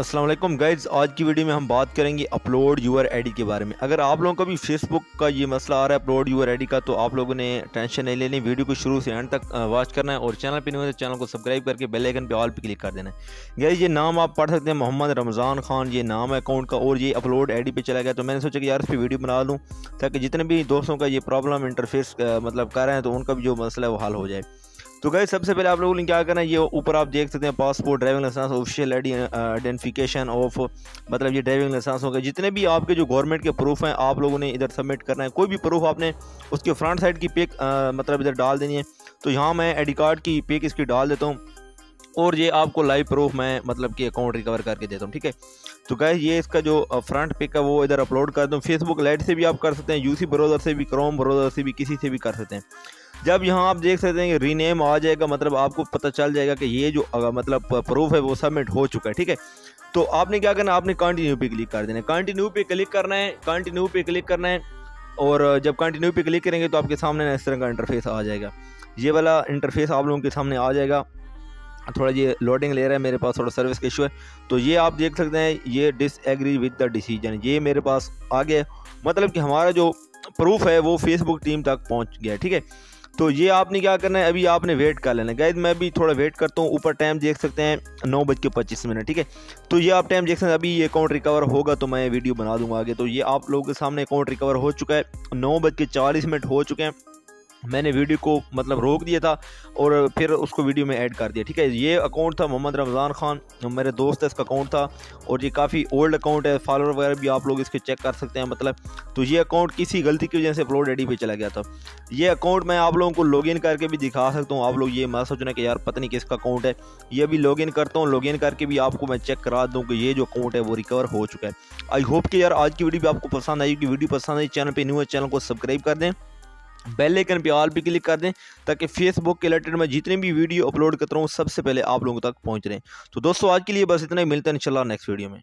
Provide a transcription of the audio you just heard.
वालेकुम गाइड्स आज की वीडियो में हम बात करेंगे अपलोड यूआर आईडी के बारे में। अगर आप लोगों का भी फेसबुक का ये मसला आ रहा है अपलोड यूआर आईडी का तो आप लोगों ने टेंशन नहीं लेनी, वीडियो को शुरू से एंड तक वॉच करना है। और चैनल पे नहीं हो तो चैनल को सब्सक्राइब करके बेल आइकन पे ऑल पे क्लिक कर देना है। गाइज़, ये नाम आप पढ़ सकते हैं, मोहम्मद रमज़ान खान, ये नाम है अकाउंट का, और ये अपलोड आई पे चला गया। तो मैंने सोचा कि यार इस पर वीडियो बना लूँ, ताकि जितने भी दोस्तों का ये प्रॉब्लम इंटरफेस मतलब कर रहे हैं तो उनका भी जो मसला है वो हल हो जाए। तो गए सबसे पहले आप लोगों ने क्या करना है, ये ऊपर आप देख सकते हैं passport driving licence official identification of मतलब ये ड्राइविंग लाइसेंस होगा जितने भी आपके जो गवर्नमेंट के प्रूफ हैं, आप लोगों ने इधर सबमिट करना है। कोई भी प्रूफ आपने उसके फ्रंट साइड की पिक मतलब इधर डाल देनी है। तो यहाँ मैं आईडी कार्ड की पिक इसकी डाल देता हूँ और ये आपको लाइव प्रूफ मैं मतलब कि अकाउंट रिकवर करके देता हूँ, ठीक है? तो गए ये इसका जो फ्रंट पिक है, वो इधर अपलोड कर दूँ। फेसबुक लाइट से भी आप कर सकते हैं यूसी ब्रोदर से भी क्रोम ब्रोदर से भी, किसी से भी कर सकते हैं। जब यहाँ आप देख सकते हैं कि रीनेम आ जाएगा मतलब आपको पता चल जाएगा कि ये जो मतलब प्रूफ है वो सबमिट हो चुका है, ठीक है? तो आपने क्या करना आपने कंटिन्यू पे क्लिक कर देना है। कंटिन्यू पे क्लिक करना है कंटिन्यू पे क्लिक करना है और जब कंटिन्यू पे क्लिक करेंगे तो आपके सामने इस तरह का इंटरफेस आ जाएगा। ये वाला इंटरफेस आप लोगों के सामने आ जाएगा। थोड़ा ये लोडिंग ले रहा है मेरे पास, थोड़ा सर्विस का इशू है। तो ये आप देख सकते हैं, ये डिसएग्री विद द डिसीज़न ये मेरे पास आ गया मतलब कि हमारा जो प्रूफ है वो फेसबुक टीम तक पहुँच गया ठीक है? तो ये आपने क्या करना है? अभी आपने वेट कर लेना गैद मैं भी थोड़ा वेट करता हूँ। ऊपर टाइम देख सकते हैं। नौ बज के पच्चीस मिनट, ठीक है? तो ये आप टाइम देख सकते हैं। अभी ये अकाउंट रिकवर होगा तो मैं वीडियो बना दूँगा आगे। तो ये आप लोगों के सामने अकाउंट रिकवर हो चुका है। नौ बज के चालीस मिनट हो चुके हैं। मैंने वीडियो को मतलब रोक दिया था और फिर उसको वीडियो में ऐड कर दिया, ठीक है? ये अकाउंट था मोहम्मद रमज़ान खान मेरे दोस्त है, इसका अकाउंट था और ये काफ़ी ओल्ड अकाउंट है, फॉलोअर वगैरह भी आप लोग इसके चेक कर सकते हैं मतलब तो ये अकाउंट किसी गलती की वजह से अपलोड आई पे चला गया था। ये अकाउंट मैं आप लोगों को लॉगिन करके भी दिखा सकता हूँ, आप लोग ये मैं सोचना कि यार पता नहीं किसका अकाउंट है, ये भी लॉगिन करता हूँ, लॉगिन करके भी आपको मैं चेक करा दूँ कि ये जो अकाउंट है वो रिकवर हो चुका है। आई होप कि यार आज की वीडियो भी आपको पसंद आई कि वीडियो पसंद आई, चैनल पर न्यू है, चैनल को सब्सक्राइब कर दें। बेल आइकन पे ऑल पे क्लिक कर दें, ताकि फेसबुक के रिलेटेड मैं जितने भी वीडियो अपलोड करता हूँ, सबसे पहले आप लोगों तक पहुँच रहे हैं तो दोस्तों, आज के लिए बस इतना ही। मिलता है इंशाल्लाह नेक्स्ट वीडियो में।